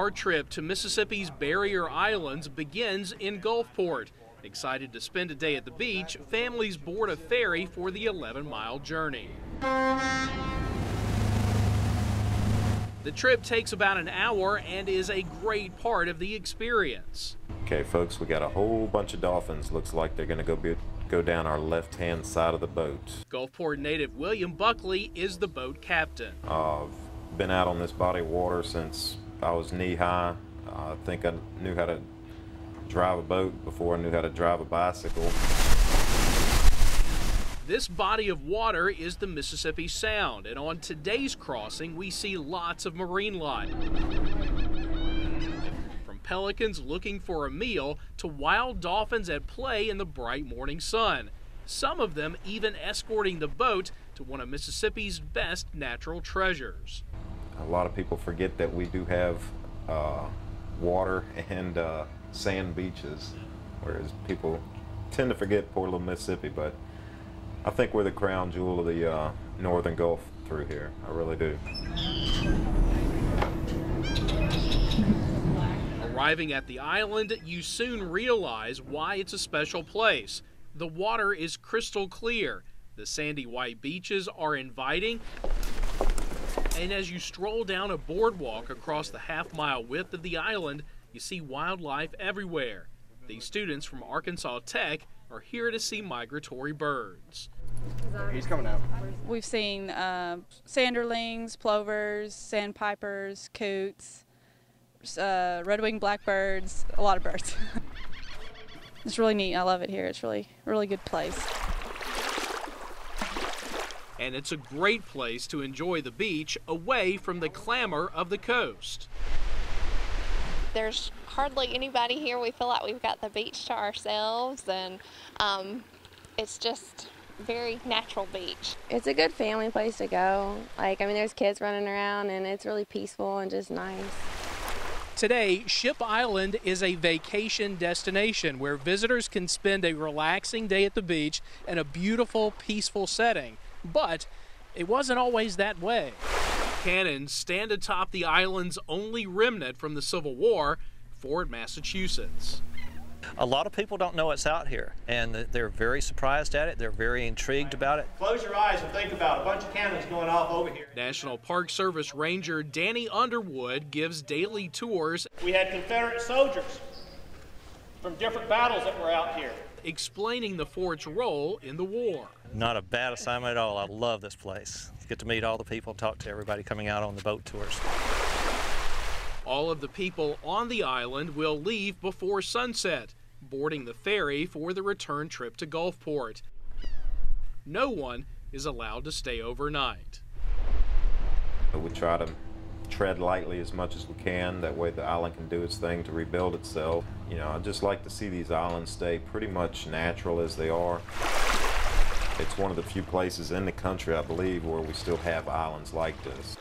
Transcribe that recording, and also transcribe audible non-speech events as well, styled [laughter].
Our trip to Mississippi's Barrier Islands begins in Gulfport. Excited to spend a day at the beach, families board a ferry for the 11 mile journey. The trip takes about an hour and is a great part of the experience. Okay, folks, we got a whole bunch of dolphins. Looks like they're going to go be, go down our left-hand side of the boat. Gulfport native William Buckley is the boat captain. Uh, I've been out on this body of water since I was knee-high. I think I knew how to drive a boat before I knew how to drive a bicycle. This body of water is the Mississippi Sound, and on today's crossing, we see lots of marine life. From pelicans looking for a meal to wild dolphins at play in the bright morning sun. Some of them even escorting the boat to one of Mississippi's best natural treasures. A lot of people forget that we do have uh, water and uh, sand beaches, whereas people tend to forget poor little Mississippi, but I think we're the crown jewel of the uh, northern Gulf through here. I really do. Arriving at the island, you soon realize why it's a special place. The water is crystal clear, the sandy white beaches are inviting, and as you stroll down a boardwalk across the half mile width of the island, you see wildlife everywhere. These students from Arkansas Tech are here to see migratory birds. He's coming out. We've seen uh, sanderlings, plovers, sandpipers, coots, uh, red-winged blackbirds, a lot of birds. [laughs] it's really neat. I love it here. It's really, really good place. And it's a great place to enjoy the beach away from the clamor of the coast. There's hardly anybody here. We feel like we've got the beach to ourselves, and um, it's just very natural beach. It's a good family place to go. Like, I mean, there's kids running around, and it's really peaceful and just nice. Today, Ship Island is a vacation destination where visitors can spend a relaxing day at the beach in a beautiful, peaceful setting. But it wasn't always that way. Cannons stand atop the island's only remnant from the Civil War, Fort Massachusetts. A lot of people don't know it's out here, and they're very surprised at it. They're very intrigued about it. Close your eyes and think about it. a bunch of cannons going off over here. National Park Service Ranger Danny Underwood gives daily tours. We had Confederate soldiers from different battles that were out here. Explaining the fort's role in the war. Not a bad assignment at all. I love this place. Get to meet all the people, talk to everybody coming out on the boat tours. All of the people on the island will leave before sunset, boarding the ferry for the return trip to Gulfport. No one is allowed to stay overnight. We try to tread lightly as much as we can. That way the island can do its thing to rebuild itself. You know, I just like to see these islands stay pretty much natural as they are. It's one of the few places in the country, I believe, where we still have islands like this.